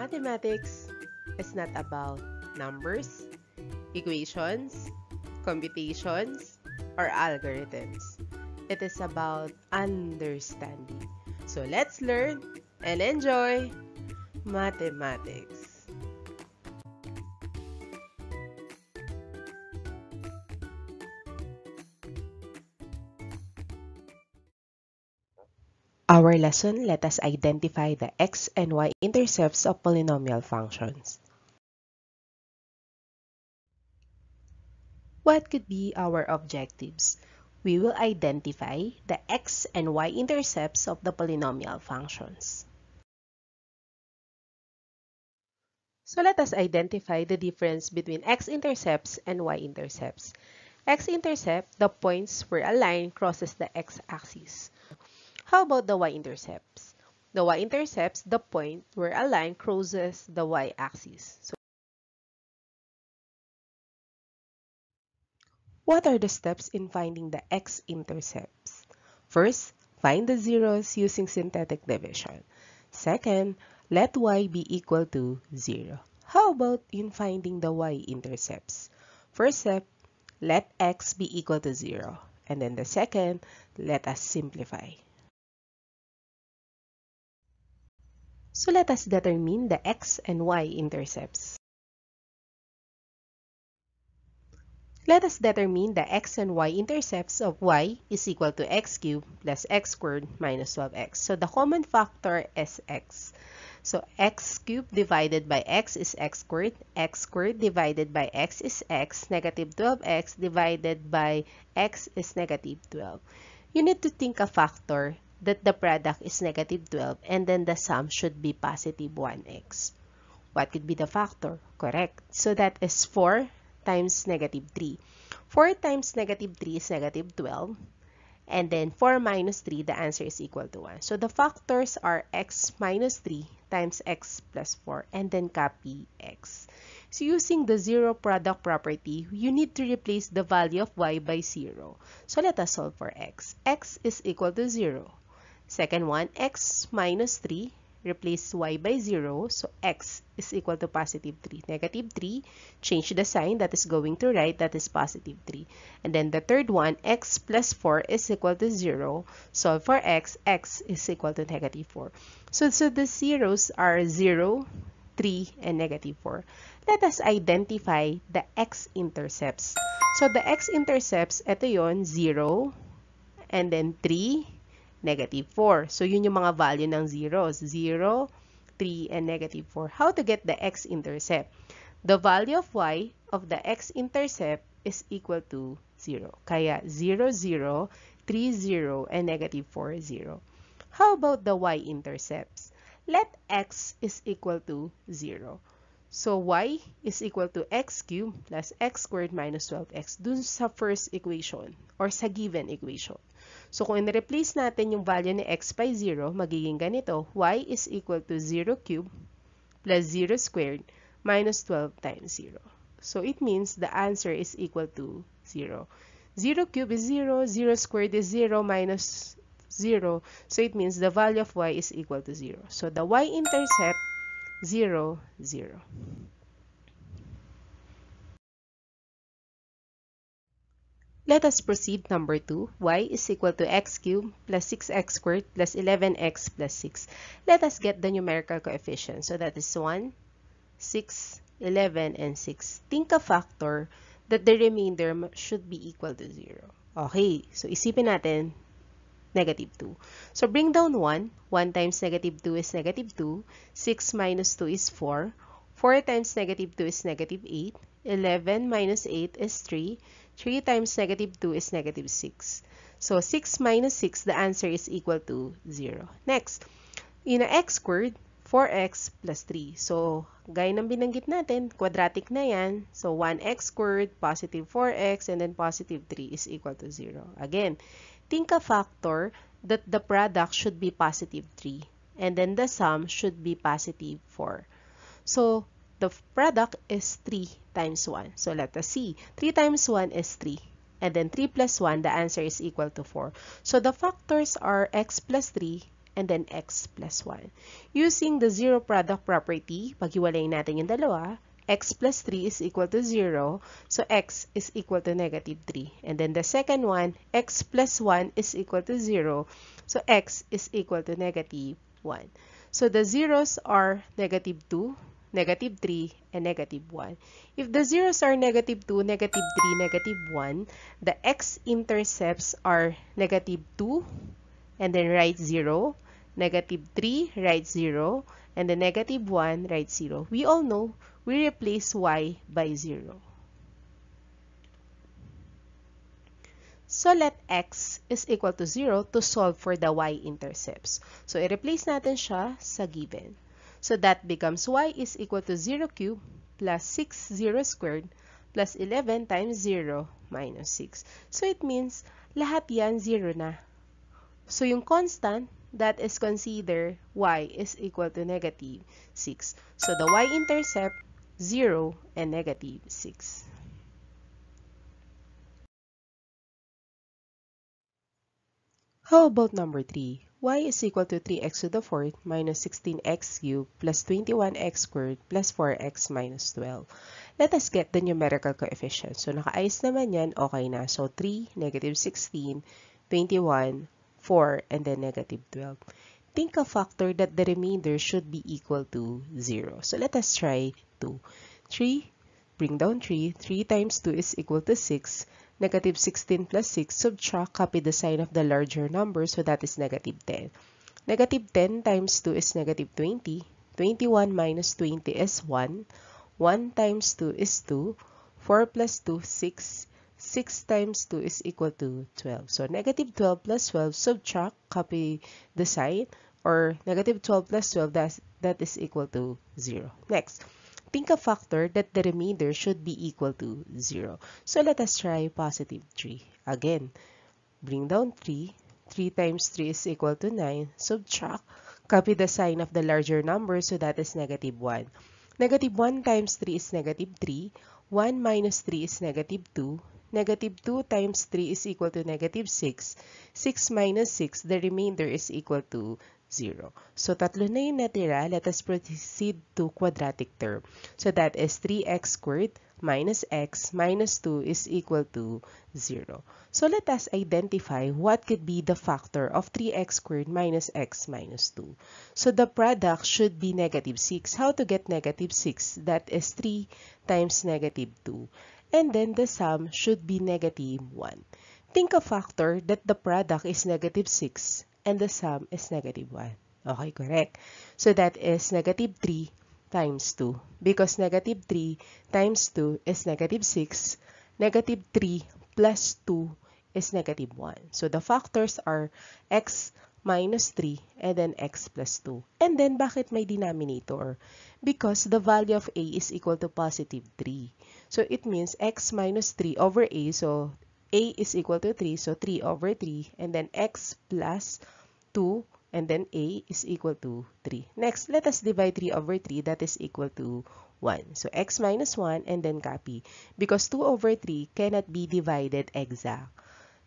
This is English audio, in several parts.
Mathematics is not about numbers, equations, computations, or algorithms. It is about understanding. So let's learn and enjoy mathematics. Our lesson, let us identify the x and y intercepts of polynomial functions. What could be our objectives? We will identify the x and y intercepts of the polynomial functions. So let us identify the difference between x-intercepts and y-intercepts. X-intercept, the points where a line crosses the x-axis. How about the y-intercepts? The y-intercepts the point where a line crosses the y-axis. So, what are the steps in finding the x-intercepts? First, find the zeros using synthetic division. Second, let y be equal to 0. How about in finding the y-intercepts? First step, let x be equal to 0. And then the second, let us simplify. So let us determine the x and y intercepts. Let us determine the x and y intercepts of y is equal to x cubed plus x squared minus 12x. So the common factor is x. So x cubed divided by x is x squared. x squared divided by x is x. Negative 12x divided by x is negative 12. You need to think a factor that the product is negative 12 and then the sum should be positive 1x. What could be the factor? Correct. So that is 4 times negative 3. 4 times negative 3 is negative 12. And then 4 minus 3, the answer is equal to 1. So the factors are x minus 3 times x plus 4 and then copy x. So using the zero product property, you need to replace the value of y by 0. So let us solve for x. x is equal to 0. Second one, x minus 3, replace y by 0, so x is equal to positive 3. Negative 3, change the sign, that is going to right, that is positive 3. And then the third one, x plus 4 is equal to 0. Solve for x, x is equal to negative 4. So, so the zeros are 0, 3, and negative 4. Let us identify the x-intercepts. So the x-intercepts, ito yon 0, and then 3, negative 4. So, yun yung mga value ng zeros. 0, 3, and negative 4. How to get the x-intercept? The value of y of the x-intercept is equal to 0. Kaya 0, 0, 3, 0, and negative 4, 0. How about the y-intercepts? Let x is equal to 0. So, y is equal to x cubed plus x squared minus 12x dun sa first equation or sa given equation. So, kung in-replace natin yung value ni x by 0, magiging ganito. y is equal to 0 cubed plus 0 squared minus 12 times 0. So, it means the answer is equal to 0. 0 cubed is 0, 0 squared is 0 minus 0. So, it means the value of y is equal to 0. So, the y-intercept, 0, 0. Let us proceed number 2. y is equal to x cubed plus 6x squared plus 11x plus 6. Let us get the numerical coefficient. So that is 1, 6, 11, and 6. Think a factor that the remainder should be equal to 0. Okay, so isipin natin negative 2. So bring down 1. 1 times negative 2 is negative 2. 6 minus 2 is 4. 4 times negative 2 is negative 8. 11 minus 8 is 3. 3 times negative 2 is negative 6. So, 6 minus 6, the answer is equal to 0. Next, in x squared, 4x plus 3. So, gaya ng binanggit natin, quadratic na yan. So, 1x squared, positive 4x, and then positive 3 is equal to 0. Again, think a factor that the product should be positive 3. And then the sum should be positive 4. So, the product is 3 times 1. So let us see. 3 times 1 is 3. And then 3 plus 1, the answer is equal to 4. So the factors are x plus 3, and then x plus 1. Using the zero product property, paghiwalayin natin yung dalawa, x plus 3 is equal to 0, so x is equal to negative 3. And then the second one, x plus 1 is equal to 0, so x is equal to negative 1. So the zeros are negative 2, negative 3, and negative 1. If the zeros are negative 2, negative 3, negative 1, the x-intercepts are negative 2, and then write 0, negative 3, write 0, and the negative 1, write 0. We all know we replace y by 0. So let x is equal to 0 to solve for the y-intercepts. So i-replace natin siya sa given. So that becomes y is equal to 0 cubed plus 6 0 squared plus 11 times 0 minus 6. So it means lahat yan 0 na. So yung constant that is considered y is equal to negative 6. So the y-intercept 0 and negative 6. How about number 3? Y is equal to 3x to the fourth minus 16x cubed plus 21x squared plus 4x minus 12. Let us get the numerical coefficient. So, nakaayos naman yan, okay na. So, 3, negative 16, 21, 4, and then negative 12. Think a factor that the remainder should be equal to 0. So, let us try 2. 3, bring down 3. 3 times 2 is equal to 6 negative 16 plus 6, subtract, copy the sign of the larger number, so that is negative 10. Negative 10 times 2 is negative 20. 21 minus 20 is 1. 1 times 2 is 2. 4 plus 2, 6. 6 times 2 is equal to 12. So, negative 12 plus 12, subtract, copy the sign, or negative 12 plus 12, that's, that is equal to 0. Next. Think a factor that the remainder should be equal to 0. So let us try positive 3. Again, bring down 3. 3 times 3 is equal to 9. Subtract. Copy the sign of the larger number, so that is negative 1. Negative 1 times 3 is negative 3. 1 minus 3 is negative 2. Negative 2 times 3 is equal to negative 6. 6 minus 6, the remainder is equal to 0. So, tatlo na yung natira. Let us proceed to quadratic term. So, that is 3x squared minus x minus 2 is equal to 0. So, let us identify what could be the factor of 3x squared minus x minus 2. So, the product should be negative 6. How to get negative 6? That is 3 times negative 2. And then the sum should be negative 1. Think a factor that the product is negative 6 and the sum is negative 1. Okay, correct. So that is negative 3 times 2. Because negative 3 times 2 is negative 6. Negative 3 plus 2 is negative 1. So the factors are x minus 3 and then x plus 2. And then bakit may denominator? Because the value of a is equal to positive 3. So it means x minus 3 over a. So a is equal to 3, so 3 over 3, and then x plus 2, and then a is equal to 3. Next, let us divide 3 over 3, that is equal to 1. So x minus 1, and then copy. Because 2 over 3 cannot be divided exact.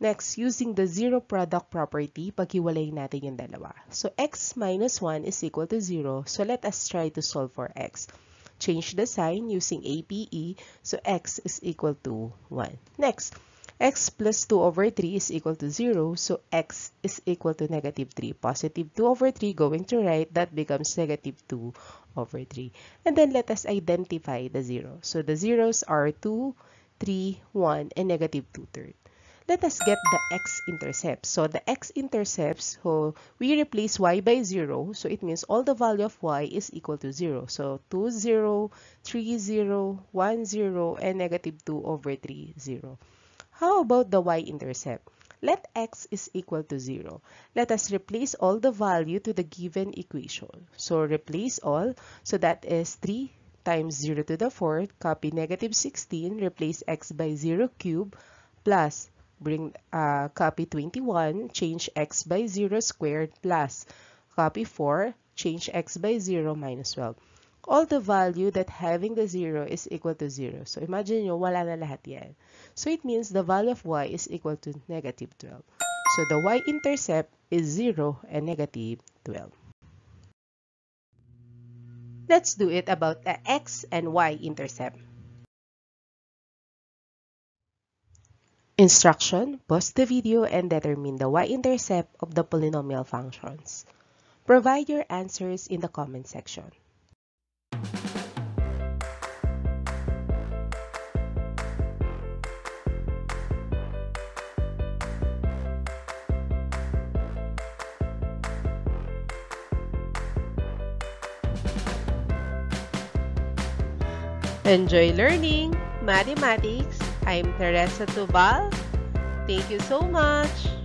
Next, using the zero product property, paghiwalayin natin yung dalawa. So x minus 1 is equal to 0, so let us try to solve for x. Change the sign using APE, so x is equal to 1. Next, x plus 2 over 3 is equal to 0, so x is equal to negative 3. Positive 2 over 3 going to right, that becomes negative 2 over 3. And then let us identify the 0. So the zeros are 2, 3, 1, and negative 2 thirds. Let us get the x-intercepts. So the x-intercepts, so we replace y by 0. So it means all the value of y is equal to 0. So 2, 0, 3, 0, 1, 0, and negative 2 over 3, 0. How about the y-intercept? Let x is equal to 0. Let us replace all the value to the given equation. So replace all. So that is 3 times 0 to the 4th. Copy negative 16. Replace x by 0 cube plus bring uh, copy 21. Change x by 0 squared plus copy 4. Change x by 0 minus 12 all the value that having the 0 is equal to 0. So imagine nyo, wala na lahat yan. So it means the value of y is equal to negative 12. So the y-intercept is 0 and negative 12. Let's do it about the x and y intercept. Instruction, pause the video and determine the y-intercept of the polynomial functions. Provide your answers in the comment section. Enjoy learning mathematics. I'm Teresa Tubal. Thank you so much.